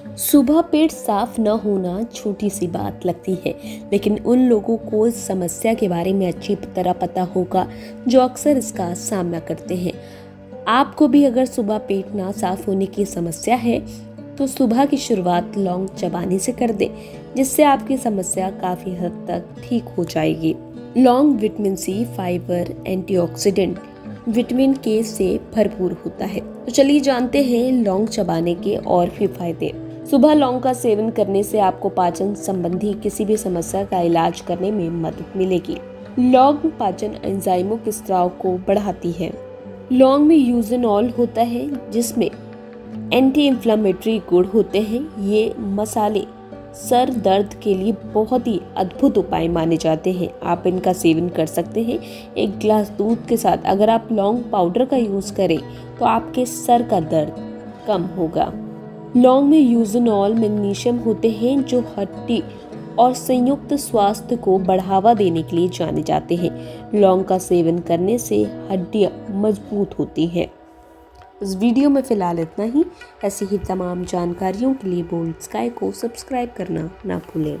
सुबह पेट साफ़ न होना छोटी सी बात लगती है, लेकिन उन लोगों को इस समस्या के बारे में अच्छी तरह पता होगा जो अक्सर इसका सामना करते हैं। आपको भी अगर सुबह पेट ना साफ़ होने की समस्या है तो सुबह की शुरुआत लौंग चबाने से कर दे, जिससे आपकी समस्या काफ़ी हद तक ठीक हो जाएगी। लौंग vitamin C, fibre, antioxidant, vitamin K से भरपूर होता है। तो चलिए जानते हैं लौंग चबाने के और भी फ़ायदे। सुबह लौंग का सेवन करने से आपको पाचन संबंधी किसी भी समस्या का इलाज करने में मदद मिलेगी। लौंग पाचन एंजाइमों के स्त्राव को बढ़ाती है। लौंग में यूजेनॉल होता है, जिसमें एंटी इंफ्लामेटरी गुण होते हैं। ये मसाले सर दर्द के लिए बहुत ही अद्भुत उपाय माने जाते हैं। आप इनका सेवन कर सकते हैं। एक गिलास दूध के साथ अगर आप लौंग पाउडर का यूज़ करें तो आपके सर का दर्द कम होगा। लौंग में यूजनॉल मैग्नीशियम होते हैं जो हड्डी और संयुक्त स्वास्थ्य को बढ़ावा देने के लिए जाने जाते हैं। लौंग का सेवन करने से हड्डियाँ मज़बूत होती हैं। इस वीडियो में फ़िलहाल इतना ही। ऐसी ही तमाम जानकारियों के लिए बोल्ड स्काई को सब्सक्राइब करना ना भूलें।